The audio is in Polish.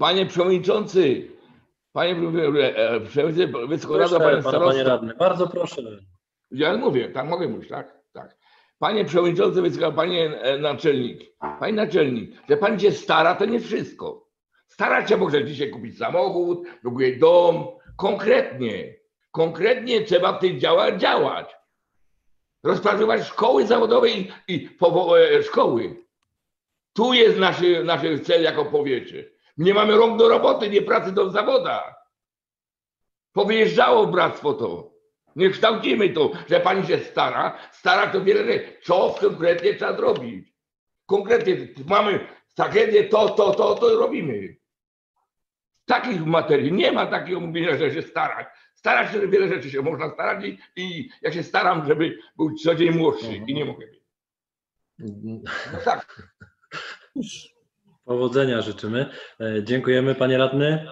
Panie przewodniczący, panie e, przewodniczący Wysokorada, Proszę panie pana, panie radny, bardzo proszę. Ja mówię, tak mogę mówić, tak? Tak. Panie przewodniczący Wysokorada, panie e, naczelnik, panie naczelnik, że pan się stara, to nie wszystko. Starać się może dzisiaj kupić samochód, drugi dom, konkretnie. Konkretnie trzeba w tych działach działać. Rozpracować szkoły zawodowe i, i e, szkoły. Tu jest nasz, nasz cel jako powietrze. Nie mamy rąk do roboty, nie pracy do zawoda. Powyjeżdżało bractwo to. Nie kształcimy to, że pani się stara. Stara to wiele rzeczy. Co konkretnie trzeba zrobić? Konkretnie mamy tragedię, to, to, to, to robimy. Takich materii nie ma takiego mówienia, że się starać. Starać się, że wiele rzeczy się można starać i, i ja się staram, żeby był co dzień młodszy i nie mogę być. No tak. Powodzenia życzymy. E, Dziękujemy panie radny.